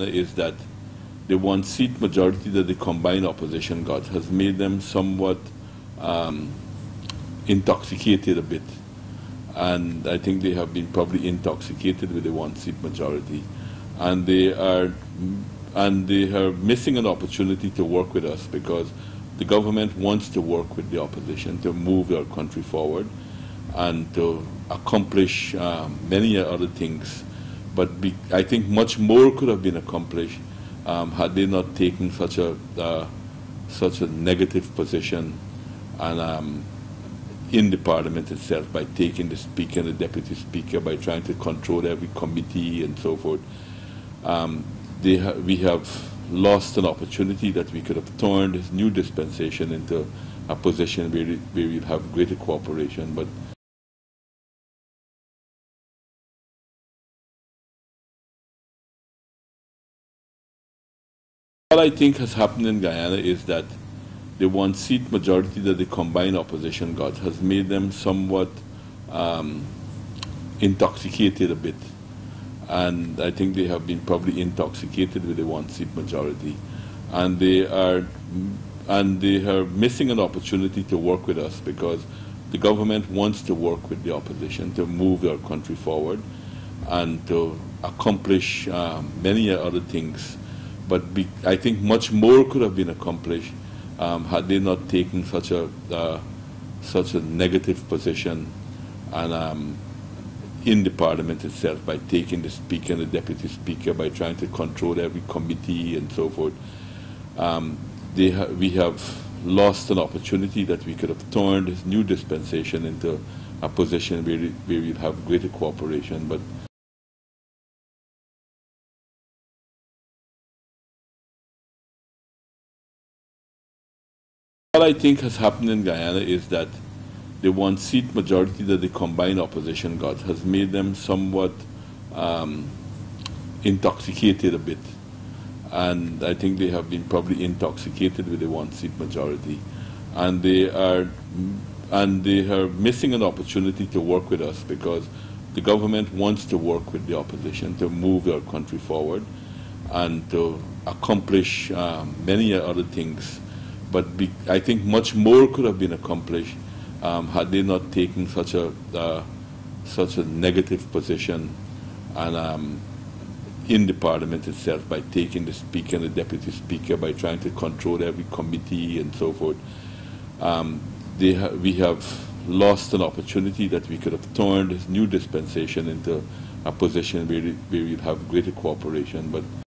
is that the one seat majority that the combined opposition got has made them somewhat um, intoxicated a bit. And I think they have been probably intoxicated with the one seat majority. And they are and they are missing an opportunity to work with us because the government wants to work with the opposition to move our country forward and to accomplish um, many other things. But be, I think much more could have been accomplished um, had they not taken such a uh, such a negative position and um, in the parliament itself by taking the speaker and the deputy speaker by trying to control every committee and so forth. Um, ha we have lost an opportunity that we could have turned this new dispensation into a position where, where we'll have greater cooperation. But What I think has happened in Guyana is that the one seat majority that the combined opposition got has made them somewhat um, intoxicated a bit. And I think they have been probably intoxicated with the one seat majority. And they are and they are missing an opportunity to work with us because the government wants to work with the opposition to move our country forward and to accomplish um, many other things but be, I think much more could have been accomplished um, had they not taken such a uh, such a negative position and um, in the parliament itself by taking the speaker and the deputy speaker by trying to control every committee and so forth. Um, ha we have lost an opportunity that we could have turned this new dispensation into a position where, where we'll have greater cooperation. But What I think has happened in Guyana is that the one seat majority that the combined opposition got has made them somewhat um, intoxicated a bit. And I think they have been probably intoxicated with the one seat majority. And they are and they are missing an opportunity to work with us because the government wants to work with the opposition to move our country forward and to accomplish um, many other things but be, I think much more could have been accomplished um, had they not taken such a uh, such a negative position and um, in the parliament itself by taking the speaker and the deputy speaker by trying to control every committee and so forth. Um, ha we have lost an opportunity that we could have turned this new dispensation into a position where, where we'd have greater cooperation. But